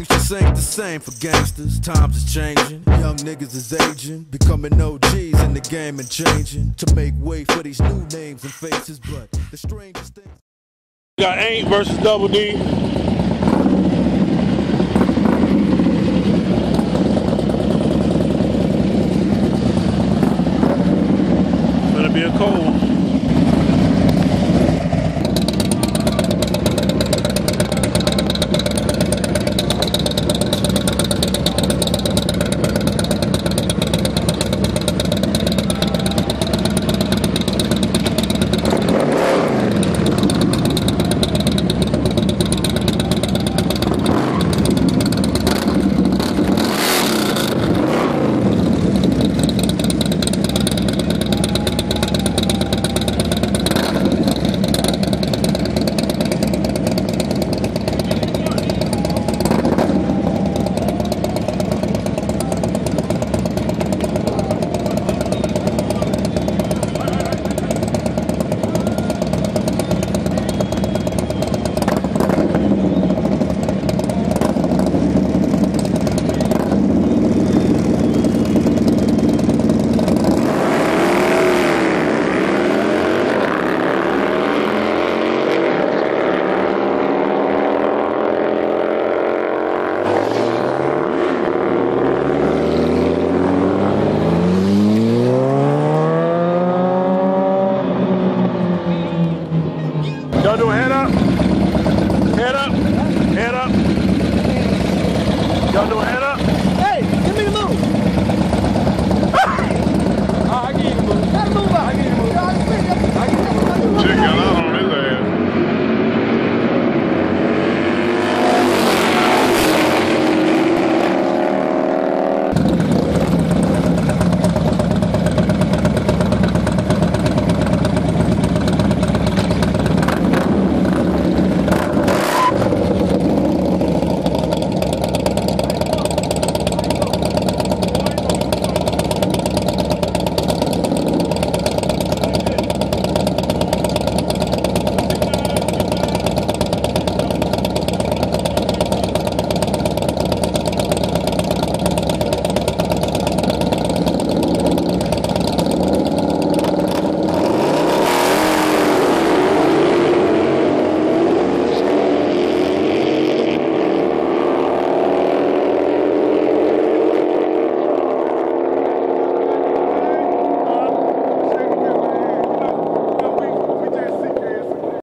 Things just ain't the same for gangsters. Times is changing. Young niggas is aging. Becoming OGs in the game and changing. To make way for these new names and faces. But the strangest thing. Got Ain't versus Double D. Gonna be a cold Y'all do a head up. Head up. Head up. Y'all do a head up. Hey, give me the move. oh, I give you the move. Gotta move up. I give you the move. I give you the move. Check out on his ass.